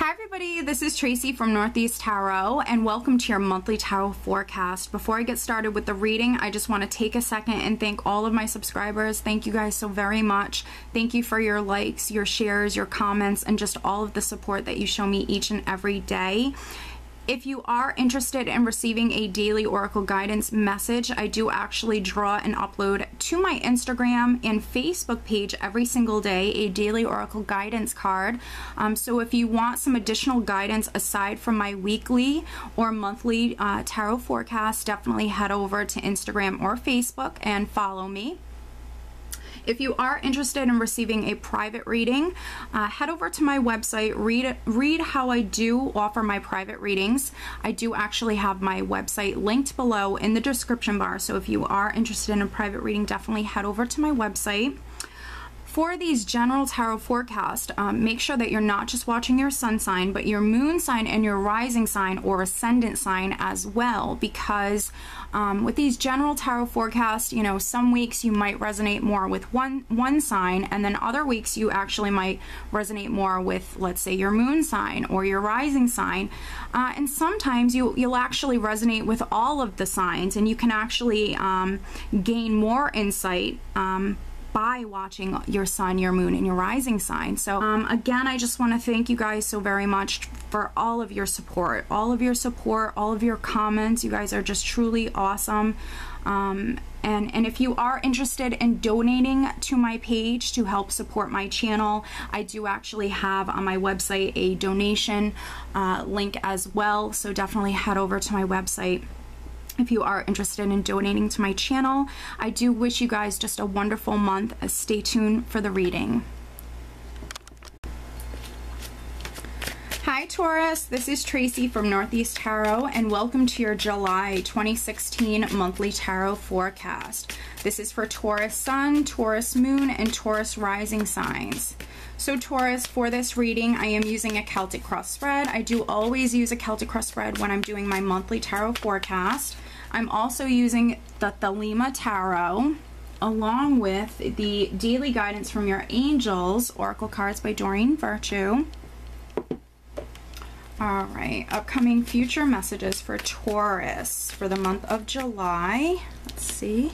Hi everybody, this is Tracy from Northeast Tarot and welcome to your monthly tarot forecast. Before I get started with the reading, I just want to take a second and thank all of my subscribers. Thank you guys so very much. Thank you for your likes, your shares, your comments, and just all of the support that you show me each and every day. If you are interested in receiving a daily Oracle guidance message, I do actually draw and upload to my Instagram and Facebook page every single day a daily Oracle guidance card. Um, so if you want some additional guidance aside from my weekly or monthly uh, tarot forecast, definitely head over to Instagram or Facebook and follow me. If you are interested in receiving a private reading, uh, head over to my website, read, read how I do offer my private readings. I do actually have my website linked below in the description bar, so if you are interested in a private reading, definitely head over to my website. For these general tarot forecast, um, make sure that you're not just watching your sun sign, but your moon sign and your rising sign or ascendant sign as well, because um, with these general tarot forecasts, you know, some weeks you might resonate more with one one sign, and then other weeks you actually might resonate more with, let's say, your moon sign or your rising sign, uh, and sometimes you you'll actually resonate with all of the signs, and you can actually um, gain more insight um, by watching your sun, your moon, and your rising sign. So um, again, I just want to thank you guys so very much for all of your support, all of your support, all of your comments. You guys are just truly awesome. Um, and, and if you are interested in donating to my page to help support my channel, I do actually have on my website a donation uh, link as well. So definitely head over to my website if you are interested in donating to my channel. I do wish you guys just a wonderful month. Stay tuned for the reading. Hi Taurus, this is Tracy from Northeast Tarot and welcome to your July 2016 monthly tarot forecast. This is for Taurus Sun, Taurus Moon, and Taurus Rising signs. So Taurus, for this reading, I am using a Celtic cross spread. I do always use a Celtic cross spread when I'm doing my monthly tarot forecast. I'm also using the Thelema Tarot along with the Daily Guidance from Your Angels Oracle Cards by Doreen Virtue. All right, upcoming future messages for Taurus for the month of July. Let's see.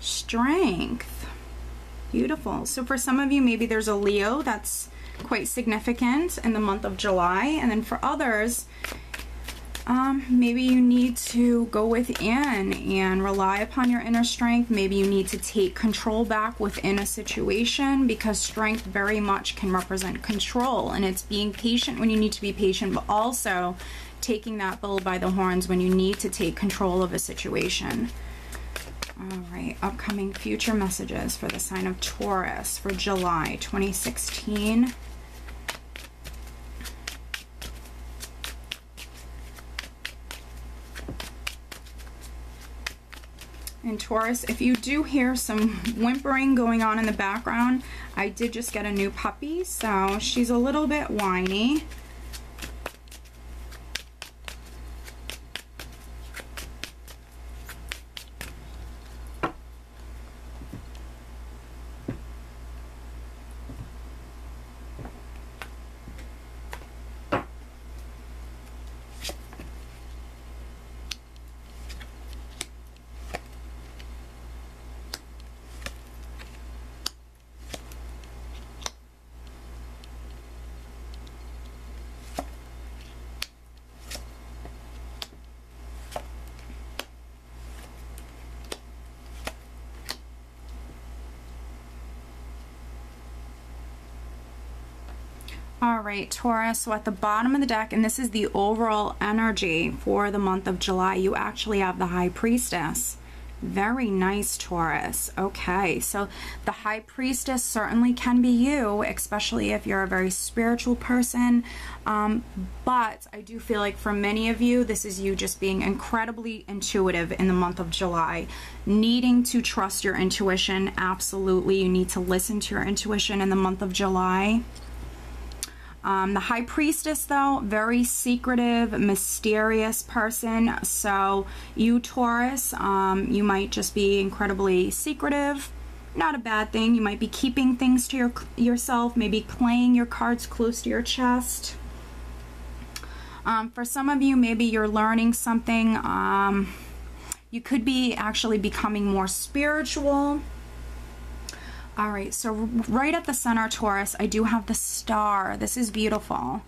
Strength. Beautiful. So for some of you, maybe there's a Leo that's quite significant in the month of July. And then for others, um, maybe you need to go within and rely upon your inner strength. Maybe you need to take control back within a situation because strength very much can represent control. And it's being patient when you need to be patient, but also taking that bull by the horns when you need to take control of a situation. All right, upcoming future messages for the sign of Taurus for July 2016. And Taurus, if you do hear some whimpering going on in the background, I did just get a new puppy, so she's a little bit whiny. All right, Taurus, so at the bottom of the deck, and this is the overall energy for the month of July, you actually have the High Priestess. Very nice, Taurus. Okay, so the High Priestess certainly can be you, especially if you're a very spiritual person. Um, but I do feel like for many of you, this is you just being incredibly intuitive in the month of July. Needing to trust your intuition, absolutely. You need to listen to your intuition in the month of July. Um, the High Priestess, though, very secretive, mysterious person. So you, Taurus, um, you might just be incredibly secretive not a bad thing. You might be keeping things to your, yourself, maybe playing your cards close to your chest. Um, for some of you, maybe you're learning something. Um, you could be actually becoming more spiritual. All right, so right at the center, Taurus, I do have the star. This is beautiful.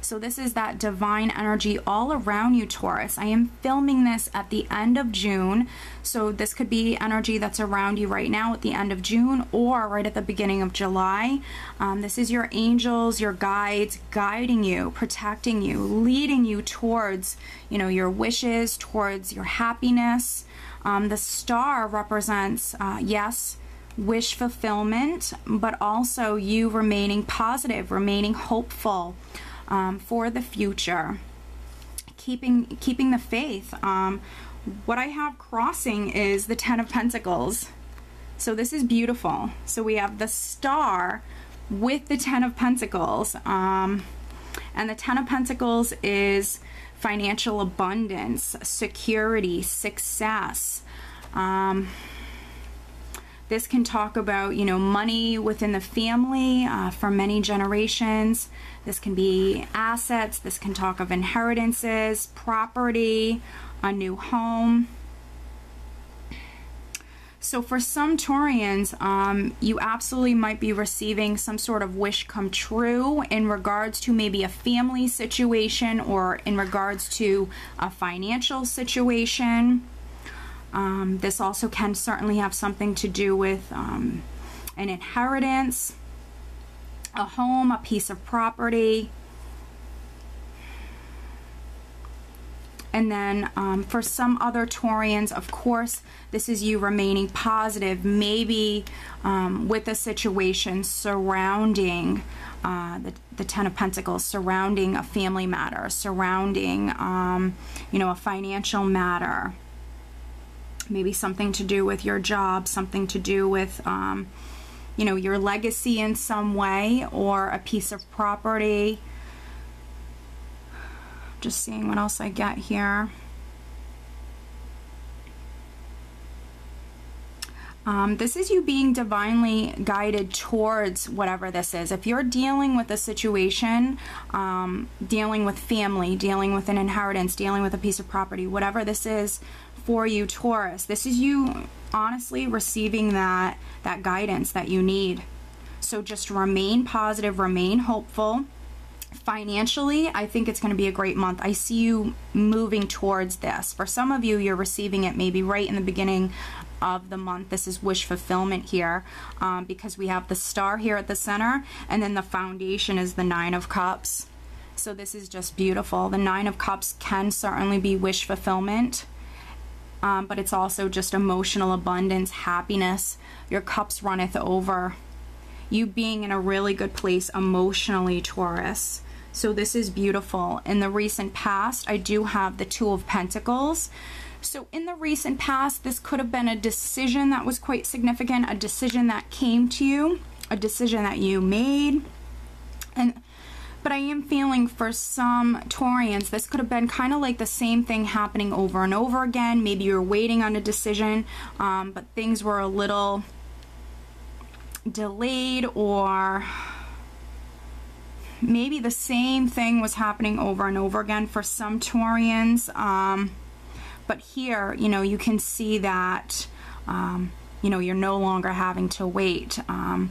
So this is that divine energy all around you, Taurus. I am filming this at the end of June. So this could be energy that's around you right now at the end of June or right at the beginning of July. Um, this is your angels, your guides guiding you, protecting you, leading you towards, you know, your wishes, towards your happiness. Um, the star represents, uh, yes, wish fulfillment, but also you remaining positive, remaining hopeful um, for the future. Keeping keeping the faith. Um, what I have crossing is the Ten of Pentacles. So this is beautiful. So we have the star with the Ten of Pentacles. Um, and the Ten of Pentacles is financial abundance, security, success. Um, this can talk about, you know, money within the family uh, for many generations. This can be assets. This can talk of inheritances, property, a new home. So for some Taurians, um, you absolutely might be receiving some sort of wish come true in regards to maybe a family situation or in regards to a financial situation. Um, this also can certainly have something to do with um, an inheritance, a home, a piece of property. And then um, for some other Taurians, of course, this is you remaining positive, maybe um, with a situation surrounding uh, the, the Ten of Pentacles, surrounding a family matter, surrounding, um, you know, a financial matter maybe something to do with your job, something to do with, um, you know, your legacy in some way or a piece of property. Just seeing what else I get here. Um, this is you being divinely guided towards whatever this is. If you're dealing with a situation, um, dealing with family, dealing with an inheritance, dealing with a piece of property, whatever this is for you, Taurus, this is you honestly receiving that, that guidance that you need. So just remain positive, remain hopeful. Financially, I think it's going to be a great month. I see you moving towards this. For some of you, you're receiving it maybe right in the beginning of the month. This is wish fulfillment here um, because we have the star here at the center and then the foundation is the nine of cups. So this is just beautiful. The nine of cups can certainly be wish fulfillment. Um, but it's also just emotional abundance, happiness. Your cups runneth over. You being in a really good place emotionally, Taurus. So this is beautiful. In the recent past, I do have the Two of Pentacles. So in the recent past, this could have been a decision that was quite significant, a decision that came to you, a decision that you made. And but I am feeling for some Taurians, this could have been kind of like the same thing happening over and over again. Maybe you're waiting on a decision, um, but things were a little delayed or maybe the same thing was happening over and over again for some Taurians. Um, but here, you know, you can see that, um, you know, you're no longer having to wait. Um,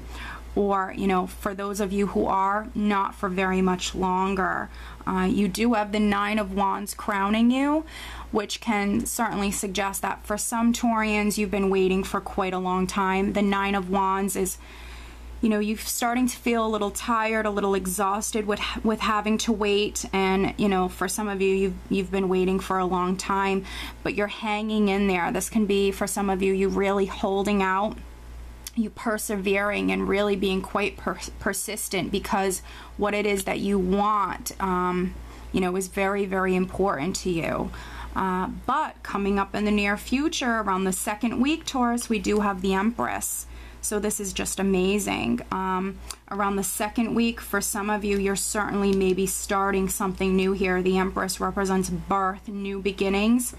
or, you know, for those of you who are, not for very much longer. Uh, you do have the Nine of Wands crowning you, which can certainly suggest that for some Taurians, you've been waiting for quite a long time. The Nine of Wands is you know you're starting to feel a little tired a little exhausted with with having to wait and you know for some of you you've you've been waiting for a long time but you're hanging in there this can be for some of you you really holding out you persevering and really being quite per persistent because what it is that you want um, you know is very very important to you uh, but coming up in the near future around the second week Taurus we do have the Empress so this is just amazing. Um, around the second week, for some of you, you're certainly maybe starting something new here. The Empress represents birth, new beginnings.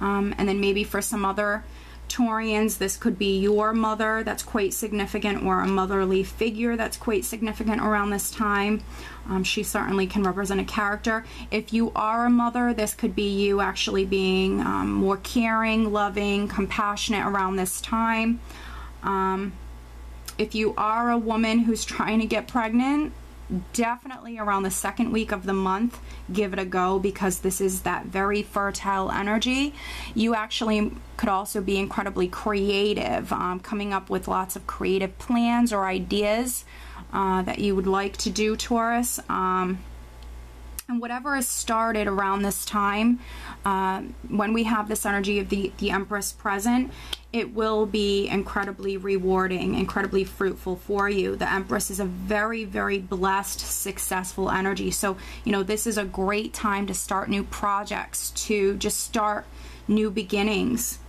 Um, and then maybe for some other Taurians, this could be your mother that's quite significant or a motherly figure that's quite significant around this time. Um, she certainly can represent a character. If you are a mother, this could be you actually being um, more caring, loving, compassionate around this time. Um, if you are a woman who's trying to get pregnant, definitely around the second week of the month give it a go because this is that very fertile energy. You actually could also be incredibly creative um, coming up with lots of creative plans or ideas uh, that you would like to do Taurus. Um, and whatever is started around this time uh, when we have this energy of the the Empress present it will be incredibly rewarding, incredibly fruitful for you. The Empress is a very, very blessed, successful energy. So, you know, this is a great time to start new projects, to just start new beginnings.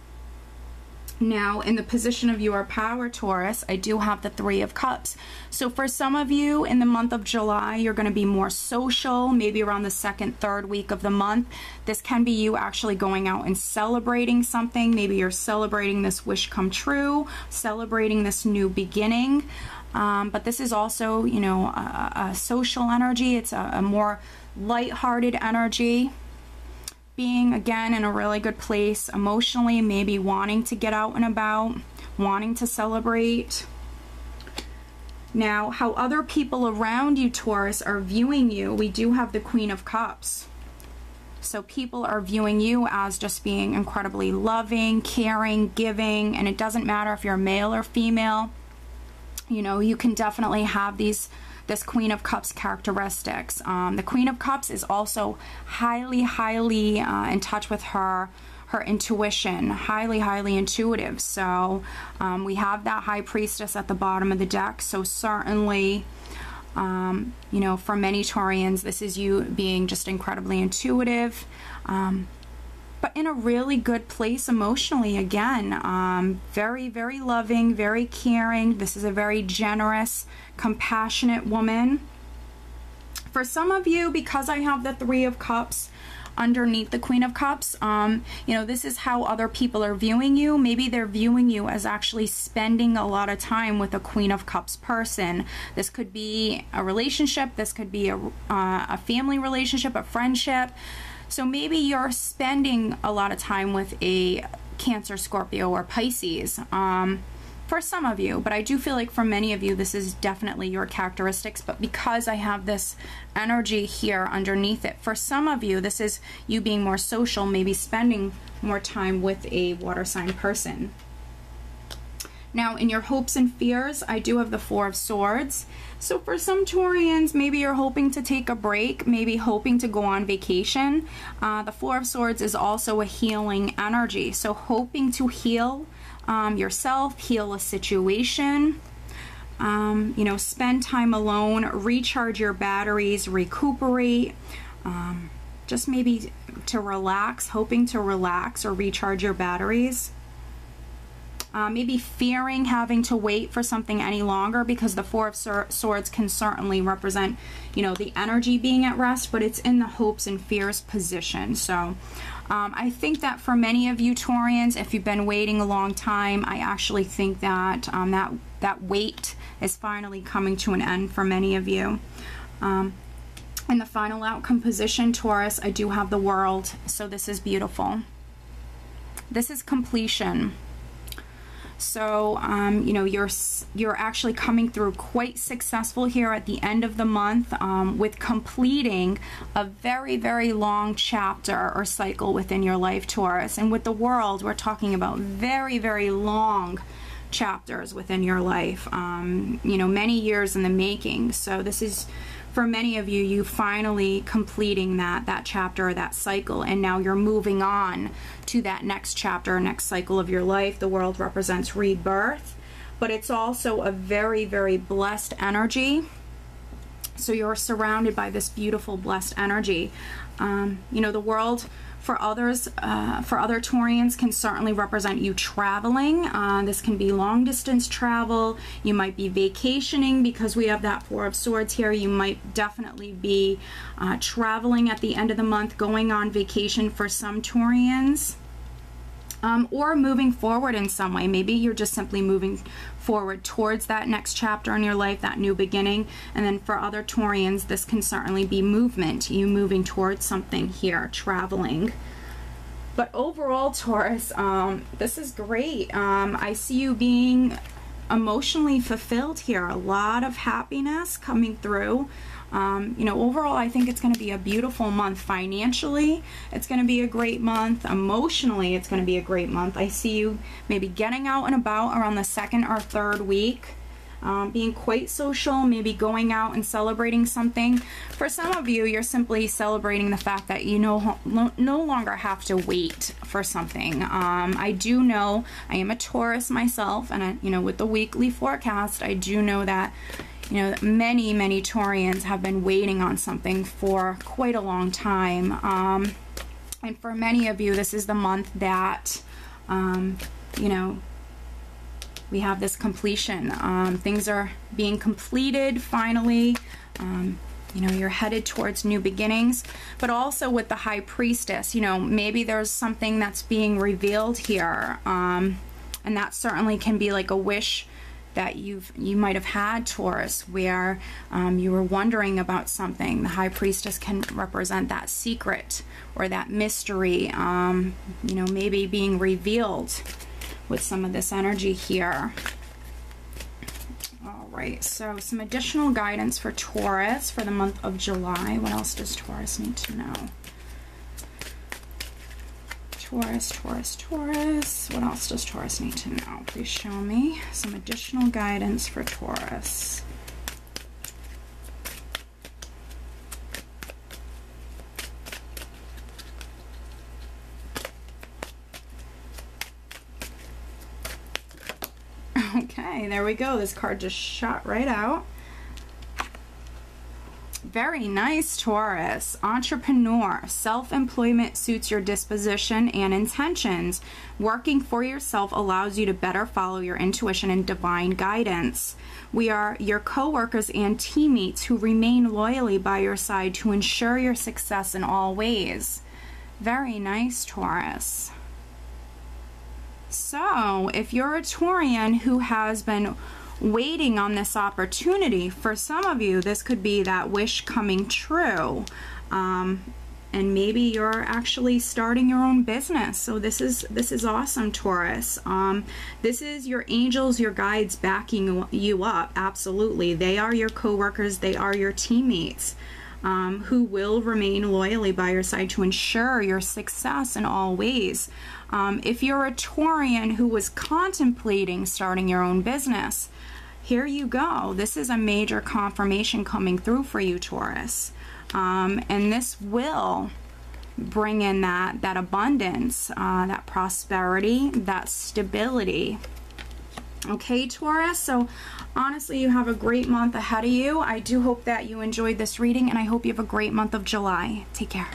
Now, in the position of your power, Taurus, I do have the Three of Cups. So for some of you in the month of July, you're going to be more social, maybe around the second, third week of the month. This can be you actually going out and celebrating something. Maybe you're celebrating this wish come true, celebrating this new beginning. Um, but this is also, you know, a, a social energy. It's a, a more light-hearted energy being again in a really good place emotionally, maybe wanting to get out and about, wanting to celebrate. Now, how other people around you, Taurus, are viewing you, we do have the Queen of Cups. So people are viewing you as just being incredibly loving, caring, giving, and it doesn't matter if you're male or female. You know, you can definitely have these this Queen of Cups characteristics. Um, the Queen of Cups is also highly, highly uh, in touch with her her intuition, highly, highly intuitive. So um, we have that High Priestess at the bottom of the deck. So certainly, um, you know, for many Taurians, this is you being just incredibly intuitive. Um, but in a really good place emotionally again um, very very loving very caring this is a very generous compassionate woman for some of you because I have the three of cups underneath the Queen of Cups. Um, you know, this is how other people are viewing you. Maybe they're viewing you as actually spending a lot of time with a Queen of Cups person. This could be a relationship. This could be a, uh, a family relationship, a friendship. So maybe you're spending a lot of time with a Cancer, Scorpio, or Pisces. Um, for some of you, but I do feel like for many of you, this is definitely your characteristics. But because I have this energy here underneath it, for some of you, this is you being more social, maybe spending more time with a water sign person. Now, in your hopes and fears, I do have the Four of Swords. So for some Taurians, maybe you're hoping to take a break, maybe hoping to go on vacation. Uh, the Four of Swords is also a healing energy. So hoping to heal um, yourself, heal a situation. Um, you know, spend time alone, recharge your batteries, recuperate. Um, just maybe to relax, hoping to relax or recharge your batteries uh, maybe fearing having to wait for something any longer because the Four of Swords can certainly represent, you know, the energy being at rest, but it's in the hopes and fears position. So um, I think that for many of you Taurians, if you've been waiting a long time, I actually think that um, that, that wait is finally coming to an end for many of you. Um, in the final outcome position, Taurus, I do have the world, so this is beautiful. This is completion. So, um, you know, you're you're actually coming through quite successful here at the end of the month um, with completing a very, very long chapter or cycle within your life, Taurus. And with the world, we're talking about very, very long chapters within your life, um, you know, many years in the making. So this is for many of you, you finally completing that, that chapter or that cycle, and now you're moving on to that next chapter, next cycle of your life. The world represents rebirth, but it's also a very, very blessed energy. So you're surrounded by this beautiful, blessed energy. Um, you know, the world for others, uh, for other Taurians can certainly represent you traveling. Uh, this can be long distance travel. You might be vacationing because we have that Four of Swords here. You might definitely be uh, traveling at the end of the month, going on vacation for some Taurians. Um, or moving forward in some way. Maybe you're just simply moving forward towards that next chapter in your life, that new beginning. And then for other Taurians, this can certainly be movement, you moving towards something here, traveling. But overall, Taurus, um, this is great. Um, I see you being emotionally fulfilled here. A lot of happiness coming through. Um, you know, overall, I think it's going to be a beautiful month financially. It's going to be a great month. Emotionally, it's going to be a great month. I see you maybe getting out and about around the second or third week. Um, being quite social, maybe going out and celebrating something. For some of you, you're simply celebrating the fact that you no, no longer have to wait for something. Um, I do know I am a Taurus myself, and I, you know, with the weekly forecast, I do know that you know, many, many Taurians have been waiting on something for quite a long time. Um, and for many of you, this is the month that, um, you know, we have this completion. Um, things are being completed finally. Um, you know, you're headed towards new beginnings, but also with the high priestess, you know, maybe there's something that's being revealed here. Um, and that certainly can be like a wish that you've you might have had Taurus where um, you were wondering about something. The High Priestess can represent that secret or that mystery, um, you know, maybe being revealed with some of this energy here. All right, so some additional guidance for Taurus for the month of July. What else does Taurus need to know? Taurus, Taurus, Taurus. What else does Taurus need to know? Please show me some additional guidance for Taurus. Okay, there we go. This card just shot right out. Very nice, Taurus. Entrepreneur. Self-employment suits your disposition and intentions. Working for yourself allows you to better follow your intuition and divine guidance. We are your co-workers and teammates who remain loyally by your side to ensure your success in all ways. Very nice, Taurus. So, if you're a Taurian who has been waiting on this opportunity. For some of you, this could be that wish coming true. Um, and maybe you're actually starting your own business. So this is this is awesome, Taurus. Um, this is your angels, your guides backing you up. Absolutely, they are your co-workers. They are your teammates. Um, who will remain loyally by your side to ensure your success in all ways. Um, if you're a Taurian who was contemplating starting your own business, here you go. This is a major confirmation coming through for you, Taurus. Um, and this will bring in that, that abundance, uh, that prosperity, that stability. Okay, Taurus, so honestly, you have a great month ahead of you. I do hope that you enjoyed this reading, and I hope you have a great month of July. Take care.